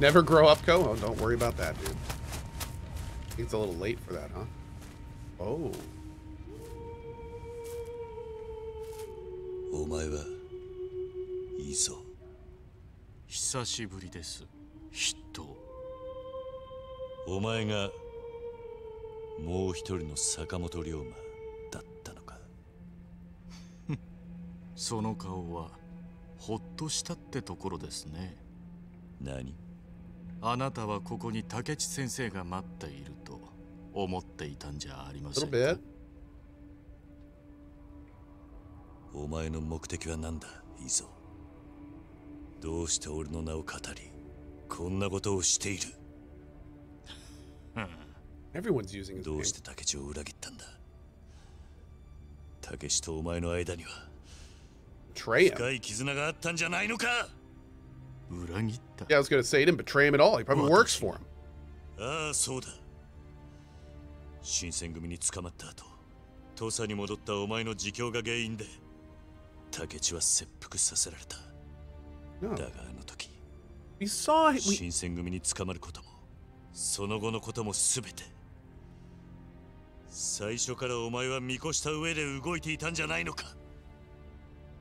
Never grow up? Oh, don't worry about that, dude. It's a little late for that, huh? Oh. お前はいいぞ久しぶりです筆頭お前がもう一人の坂本龍馬だったのかその顔はほっとしたってところですね何あなたはここに竹地先生が待っていると思っていたんじゃありませんか？お前の目的は何だ？いいぞどうして俺の名を語りこんなことをしている？ど.うして竹地を裏切ったんだ？竹地とお前の間には.深い絆があったんじゃないのか？Yeah, I was gonna say he didn't betray him at all. He probably works for him. ああそうだ新選組に捕まった後土佐に戻ったお前の自供が原因で竹地は切腹させられた No. だがあの時 We saw we 新選組に捕まることもその後のことも全て最初からお前は見越した上で動いていたんじゃないのか？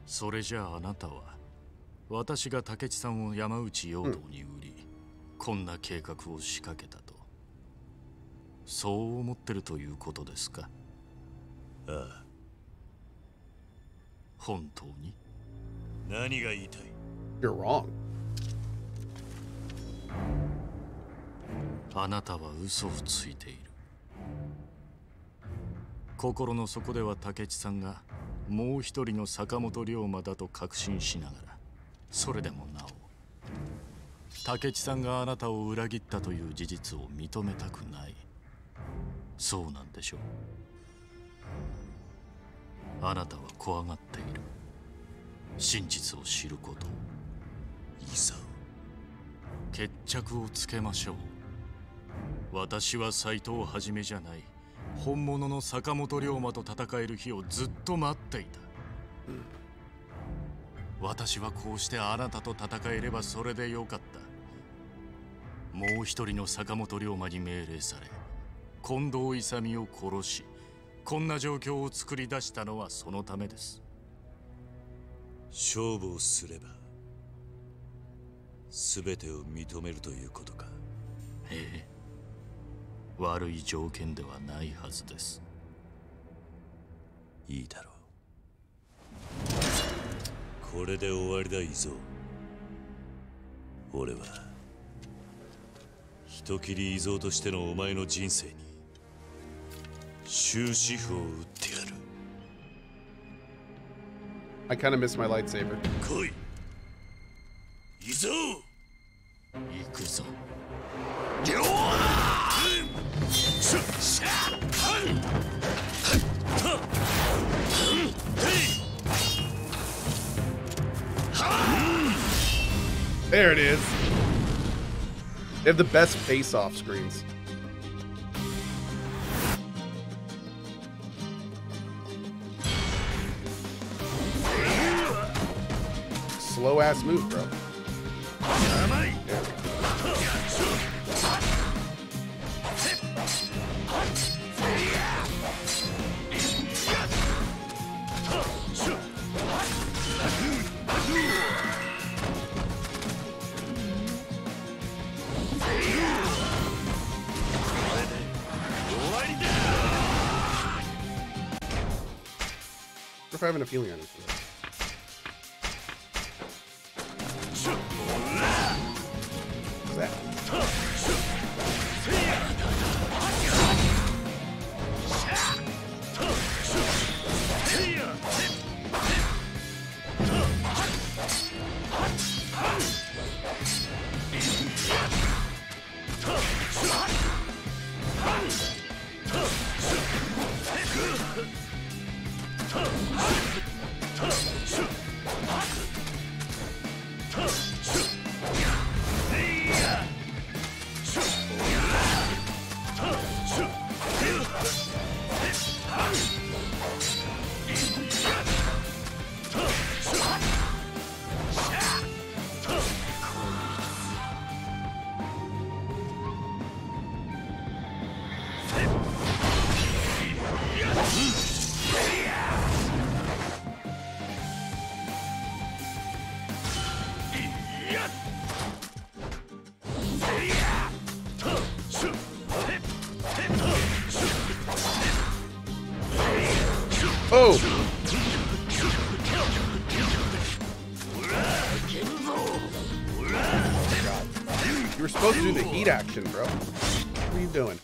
それじゃああなたは私が竹地さんを山内陽道に売り、こんな計画を仕掛けたと。そう思ってるということですか？ああ。本当に？何が言いたい？You're wrong. あなたは嘘をついている。心の底では竹地さんがもう一人の坂本龍馬だと確信しながらそれでもなお竹地さんがあなたを裏切ったという事実を認めたくない。そうなんでしょう。あなたは怖がっている。真実を知ること。をいいさ決着をつけましょう。私は斎藤はじめじゃない。本物の坂本龍馬と戦える日をずっと待っていた、うん私はこうしてあなたと戦えればそれでよかった。もう一人の坂本龍馬に命令され近藤勇を殺しこんな状況を作り出したのはそのためです。勝負をすれば全てを認めるということか。ええ。悪い条件ではないはずです。いいだろうこれで終わりだいぞ。俺は人斬り依蔵としてのお前の人生に終止符を打ってやる。I kind of miss my lightsaber. 来い。依蔵行くぞ。シュッ There it is. They have the best face-off screens. Slow ass move, bro. 甘 having a feeling on? Huh! You were supposed to do the heat action, bro. What are you doing?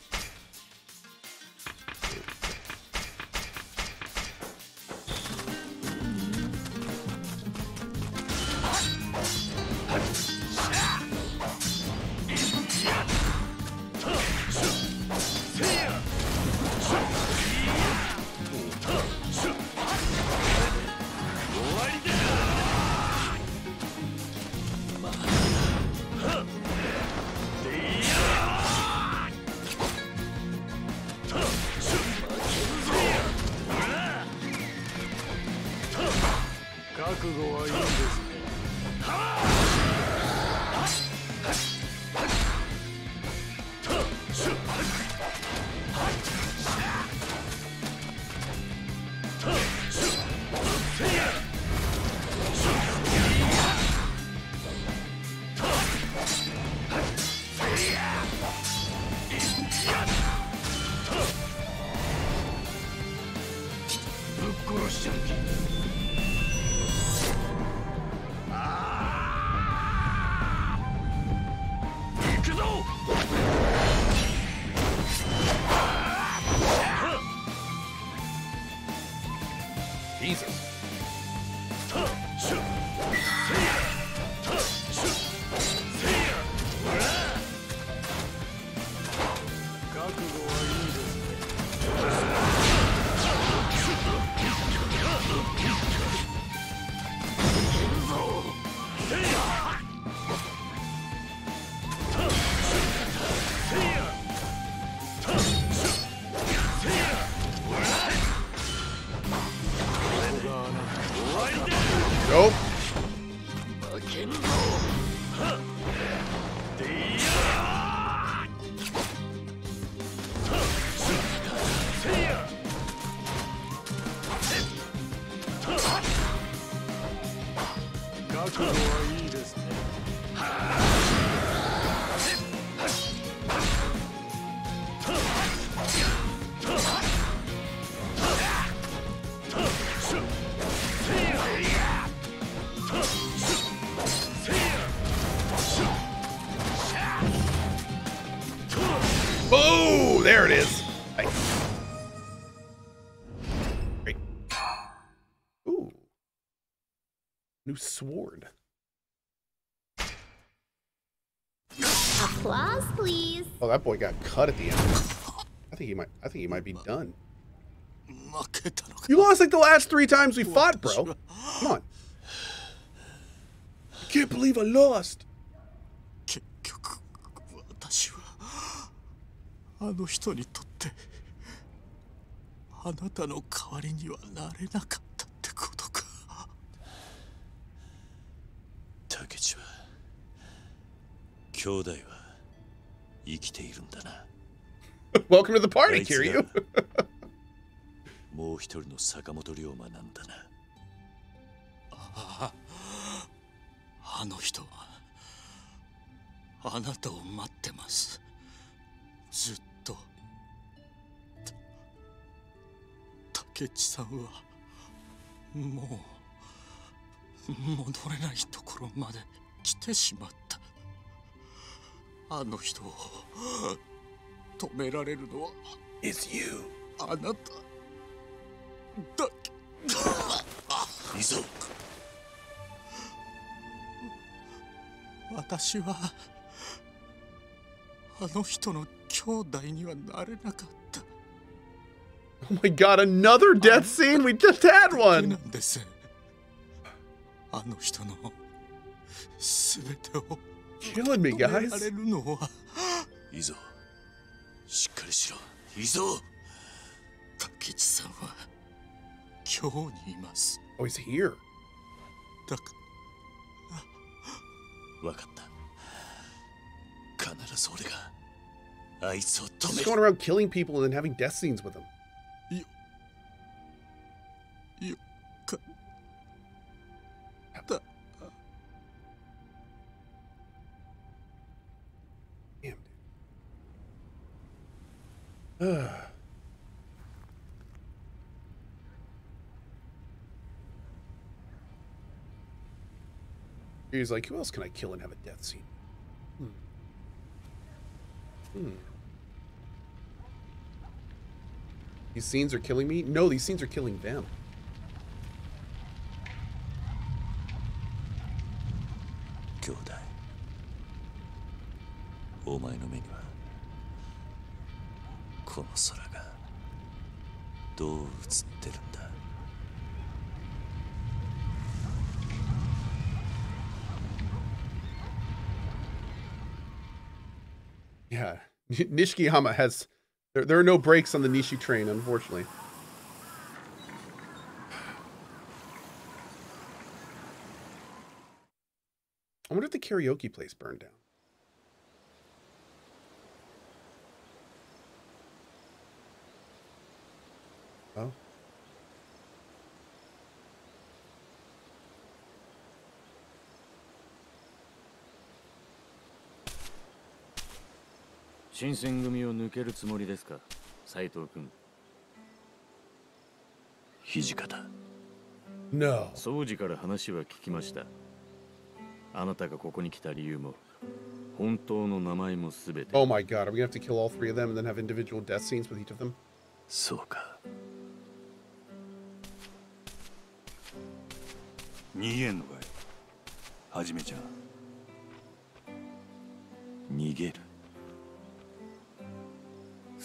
there it is. Nice. Great. Ooh. New sword. Applause, please. Oh, that boy got cut at the end. I think he might. I think he might be done. You lost like the last three times we fought, bro. Come on. I can't believe I lost. あの人にとってあなたの代わりにはなれなかったってことか。竹地は兄弟は生きているんだな。Welcome to the party, Kiryu. もう一人の坂本龍馬なんだな。あの人はあなたを待ってます。ずっとた竹地さんはもう戻れないところまで来てしまった。あの人を止められるのは It's you. あなた。だけ。いいぞ私はあの人の兄弟にはなれなかった。Oh my god, another death scene? We just had な one. んです。あの人の全てを Killing me, 止めら guys. れるのは。いいぞ。しっかりしろ。いいぞ。竹地さんは今日にいます。Oh, he's here. だかわかった。必ず俺があいつを止 Just going around killing people and then having death scenes with them. Damn. Dude. He's like, who else can I kill and have a death scene? Hmm. Hmm. These scenes are killing me? No, these scenes are killing them. 兄弟お前の目にはこの空がどう映ってるんだ Yeah, Nishikiyama has. there, there are no brakes on the Nishi train, unfortunately. I wonder if the karaoke place burned down. Oh. 新選組を抜けるつもりですか斉藤君土方 No. 掃除から話は聞きましたあなたがここに来た理由も本当の名前もすべて Oh my god, are we gonna have to kill all three of them and then have individual death scenes with each of them? そうか逃げんのかいはじめちゃん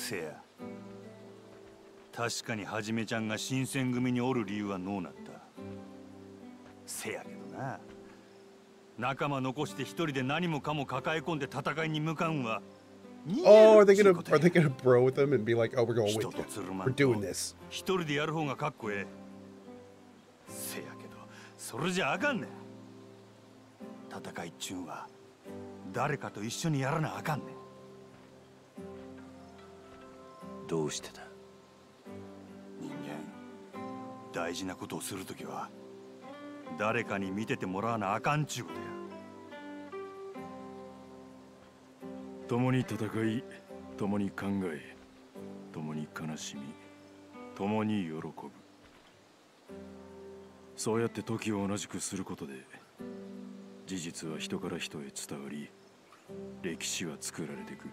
せや。確かにはじめちゃんが新選組におる理由はのうなった？せやけどな。仲間残して一人で何もかも抱え込んで戦いに向かうんは Oh, are 逃 they gonna are they や gonna bro with them and be like, oh, we're going 人 with と you. We're doing this. 一人でやる方がかっこええ。せやけどそれじゃあかんねん。戦いっちゅうんは誰かと一緒にやらなあかんねんどうしてだ？人間大事なことをするときは誰かに見ててもらわなあかんちゅうことや。共に戦い共に考え共に悲しみ共に喜ぶ。そうやって時を同じくすることで事実は人から人へ伝わり歴史は作られていく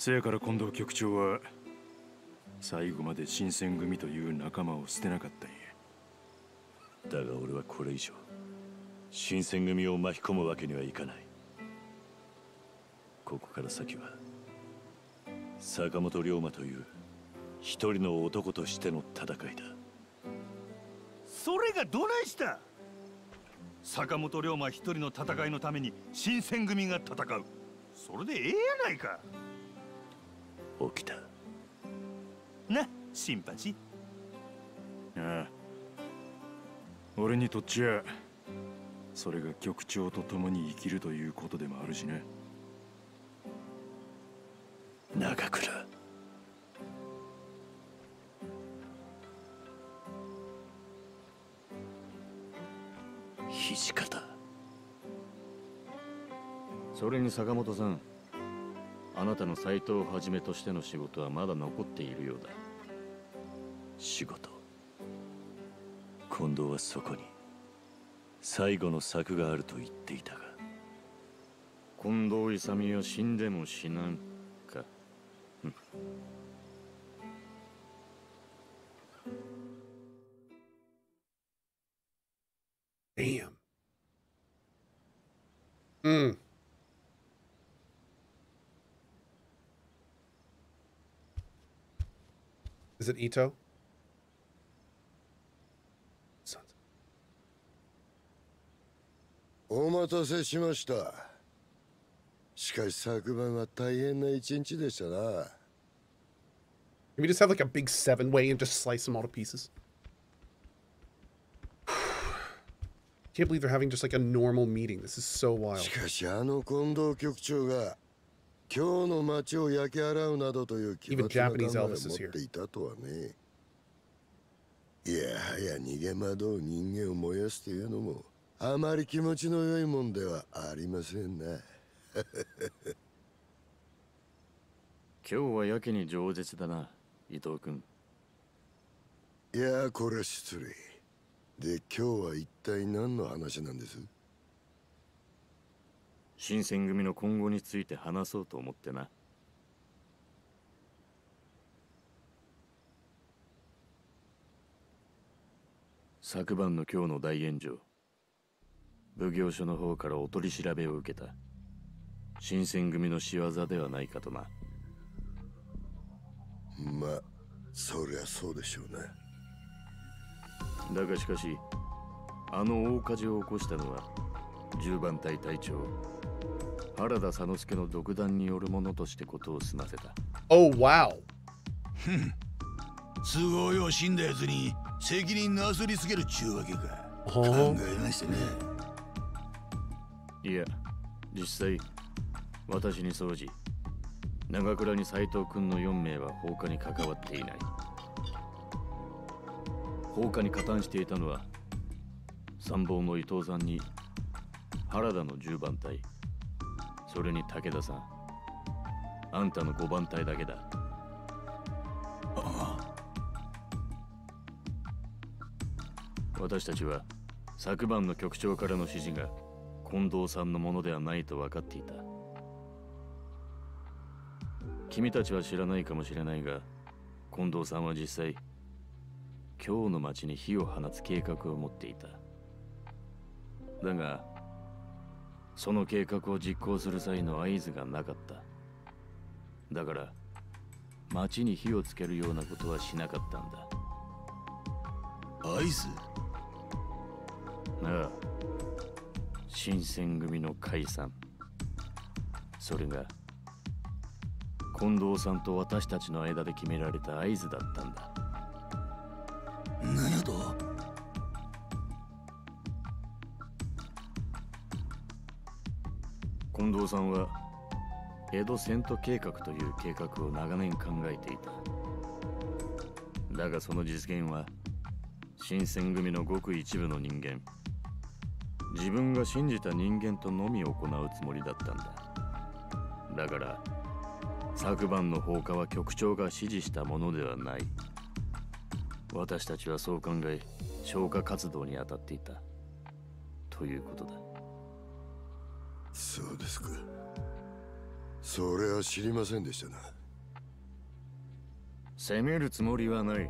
せやから近藤局長は最後まで新選組という仲間を捨てなかったんや。だが俺はこれ以上新選組を巻き込むわけにはいかない。ここから先は坂本龍馬という一人の男としての戦いだ。それがどないした？坂本龍馬一人の戦いのために新選組が戦う。それでええやないか起きた。な新八ああ。俺にとっちゃそれが局長と共に生きるということでもあるしな長倉。土方。それに坂本さんあなたの斎藤をはじめとしての仕事はまだ残っているようだ。仕事。近藤はそこに。最後の策があると言っていたが。近藤勇は死んでも死なんか。Is it Ito? Sons. お待たせしましたしかし昨晩は大変な一日でしたな Can we just have like a big seven way and just slice them all to pieces? Can't believe they're having just like a normal meeting. This is so wild. しかしあの近藤局長が 今日の街を焼き払うなどという奇抜 Even な考え Japanese を持っていたとはね。いやはや逃げ惑う人間を燃やすというのもあまり気持ちの良いもんではありませんな。今日はやけに饒舌だな伊藤君。いやこれは失礼。で今日は一体何の話なんです？新選組の今後について話そうと思ってな。昨晩の今日の大炎上奉行所の方からお取り調べを受けた。新選組の仕業ではないかとな。まあそりゃそうでしょうね。だがしかしあの大火事を起こしたのは十番隊隊長原田佐之助の独断によるものとしてことを済ませた。Oh, wow. 都合よ死んだやつに責任なすりつけるっちゅうわけか。考 Oh. えましてね。いや実際私に掃除。長倉に斎藤君の4名は放火に関わっていない。放火に加担していたのは参謀の伊藤さんに原田の10番隊それに武田さんあんたの5番隊だけだ。私たちは昨晩の局長からの指示が近藤さんのものではないと分かっていた。君たちは知らないかもしれないが近藤さんは実際今日の町に火を放つ計画を持っていた。だがその計画を実行する際の合図がなかった。だから町に火をつけるようなことはしなかったんだ。アイスああ。新選組の解散。それが近藤さんと私たちの間で決められた合図だったんだ。何やと？近藤さんは江戸遷都計画という計画を長年考えていた。だがその実現は新選組のごく一部の人間自分が信じた人間とのみ行うつもりだったんだ。だから昨晩の放火は局長が指示したものではない。私たちはそう考え消火活動に当たっていた。ということだ。そうですか。それは知りませんでしたな。責めるつもりはない。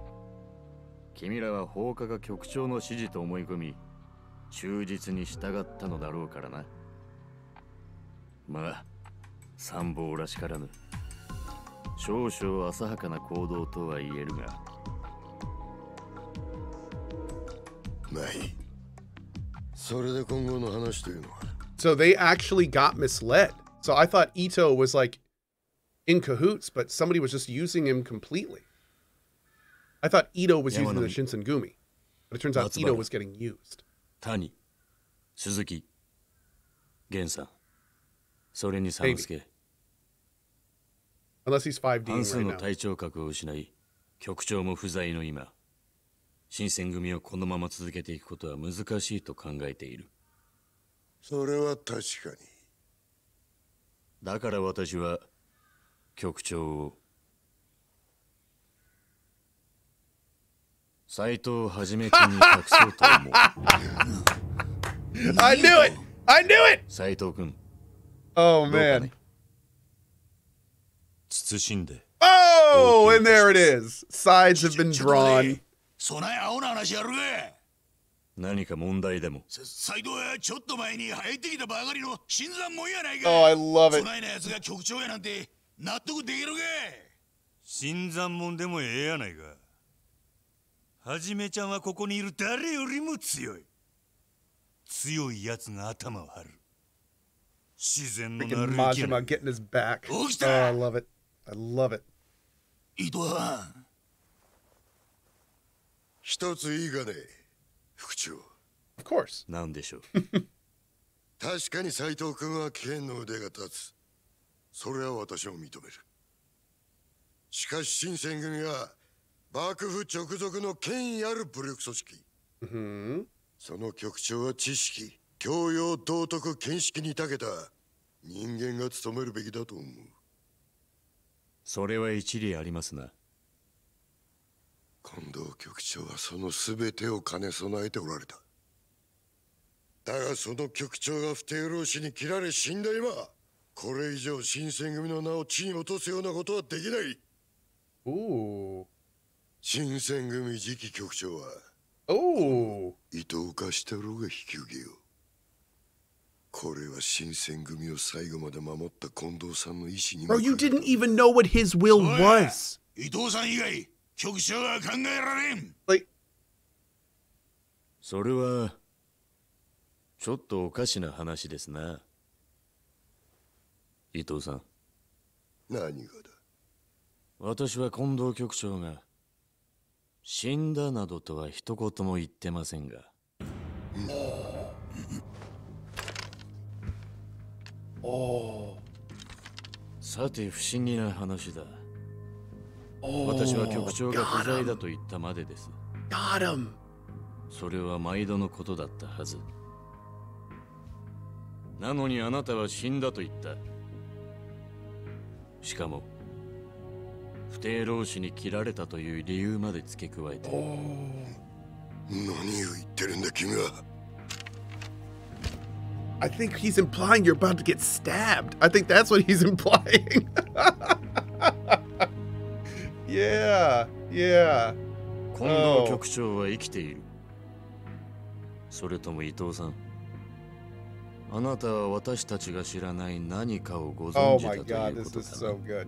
君らは放火が局長の指示と思い込み忠実に従ったのだろうからな。まあ参謀らしからぬ。少々浅はかな行動とは言えるが。まあいい。それで今後の話というのは？So they actually got misled. So I thought Ito was like in cahoots, but somebody was just using him completely. I thought Ito was Yeah, using well, the no. Shinsengumi, but it turns out That's Ito about was getting used. 谷鈴木源さんそれに佐之助 Unless he's 5D 半数 right の now. 隊長格を失い局長も不在の今新選組をこのまま続けていくことは難しいと考えている それは確かにだから私は局長を斎藤はじめ君に託そうと思う I knew it! I knew it! 斎藤君 Oh どうか man. ね？慎んで Oh, and there it is. Sides have been drawn. てそない青な話やるか何か問題でも？さ斎藤はちょっと前に入ってきたばかりの新参者やないか Oh, I love そ it. ないなやつが局長やなんて納得できるか新参者でもええやないかはじめちゃんはここにいる誰よりも強い強いやつが頭を張る自然のなる生き getting his back. Oh, Oh. I love it. I love it. 伊藤は一ついいかね副長。Of course. 何でしょう？確かに斎藤君は剣の腕が立つ。それは私も認める。しかし新選組は幕府直属の権威ある武力組織。Hmm その局長は知識教養道徳見識に長けた人間が務めるべきだと思う。それは一理ありますな近藤局長はその全てを兼ね備えておられただがその局長が不定老師に切られ死んだ今これ以上新選組の名を地に落とすようなことはできない Ooh. 新選組次期局長は Oh. 伊藤貸太郎が引き受けようこれは新選組を最後まで守った近藤さんの意志に Bro, も you didn't even know what his will was. 伊藤さん以外局長は考えられん。Like, それはちょっとおかしな話ですな。伊藤さん。何がだ？私は近藤局長が死んだなどとは一言も言ってませんが。oh, さて不思議な話だ私は局長が不在だと言ったまでです。got him. それは毎度のことだったはず。なのにあなたは死んだと言った。しかも不定老師に切られたという理由まで付け加えて。何を言ってるんだ君は。I think he's implying you're about to get stabbed. I think that's what he's implying. yeah, yeah. 近藤局長は生きている。それとも伊藤さん。あなたは私たちが知らない何かをご Oh 存知 my だとい god, うこ this と is かな so good.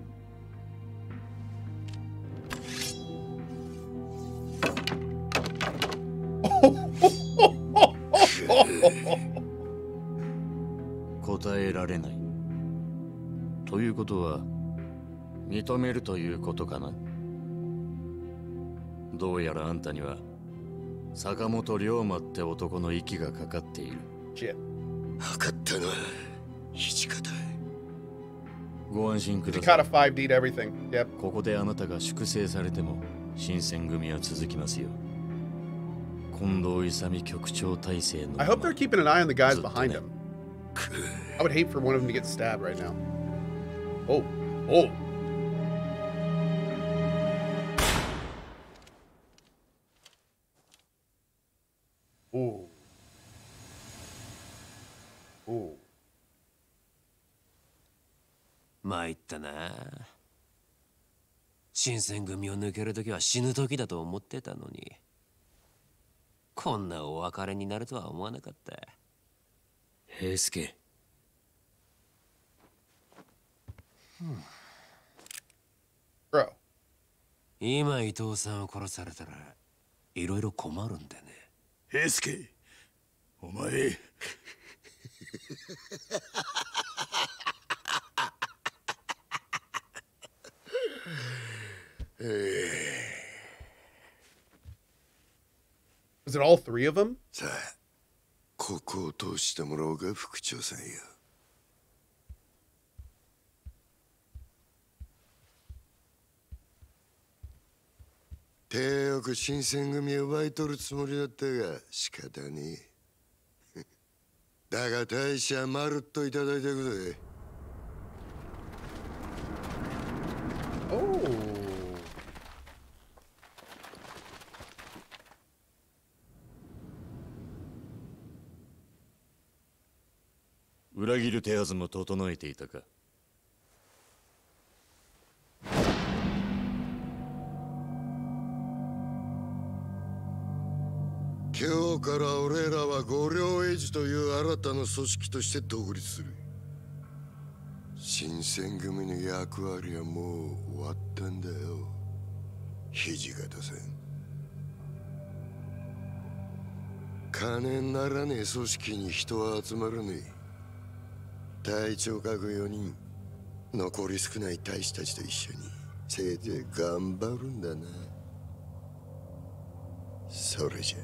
Oh, 答えられない。ということは認めるということかな？どうやらあんたには坂本龍馬って男の息がかかっているかったな土方ご安心ください Takata 5D'd everything. Yep. ここであなたが粛清されても新選組は続きますよ近藤勇局長体制の I hope they're keeping an eye on the guys behind ね him. I would hate for one of them to get stabbed right now. Oh, oh. Oh. 参ったな。新選組を抜ける時は死ぬ時だと思ってたのに。こんなお別れになるとは思わなかった。平助。Bro. 今伊藤さんを殺されたらいろいろ困るんでね。平助お前 Was it all three of them? さあここを通してもらおうか副長さんよ手よく新選組を奪い取るつもりだったが仕方ねえ だが大使はまるっといただいてくぜ Oh. 裏切る手はずも整えていたか。今日から俺らは五両エイジという新たな組織として独立する。新選組の役割はもう終わったんだよ。土方さん。金にならねえ組織に人は集まらね。え隊長各4人残り少ない大使たちと一緒にせいぜい頑張るんだなそれじゃ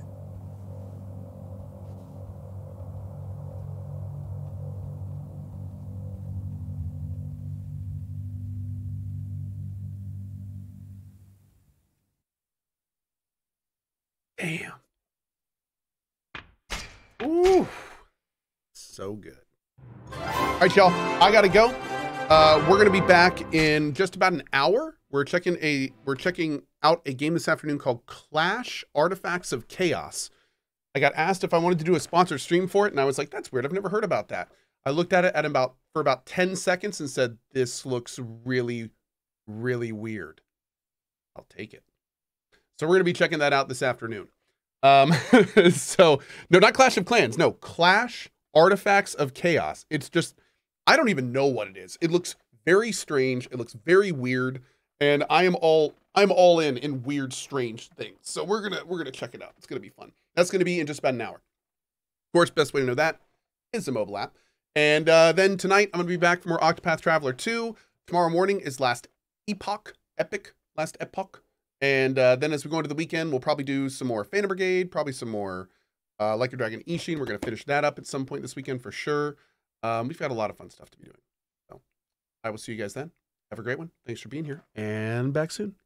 Damn. Ooh. So good. All right, y'all. I gotta go. Uh, we're gonna be back in just about an hour. We're checking a we're checking out a game this afternoon called Clash Artifacts of Chaos. I got asked if I wanted to do a sponsored stream for it, and I was like, that's weird. I've never heard about that. I looked at it at about for about 10 seconds and said, This looks really, really weird. I'll take it. So we're gonna be checking that out this afternoon. Um, so no, not Clash of Clans, no, Clash Artifacts of Chaos. It's just I don't even know what it is. It looks very strange, it looks very weird, and I am all I'm all in in weird, strange things. So we're gonna we're gonna check it out. It's gonna be fun. That's gonna be in just about an hour. Of course, best way to know that is the mobile app. And uh, then tonight, I'm to be back for more Octopath Traveler 2. Tomorrow morning is Last Epoch, Epic, Last Epoch. And uh, then as we go into the weekend, we'll probably do some more Phantom Brigade, probably some more uh, Like a Dragon Ishin. We're to finish that up at some point this weekend for sure. Um, we've got a lot of fun stuff to be doing. So I will see you guys then. Have a great one. Thanks for being here and back soon.